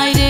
I did.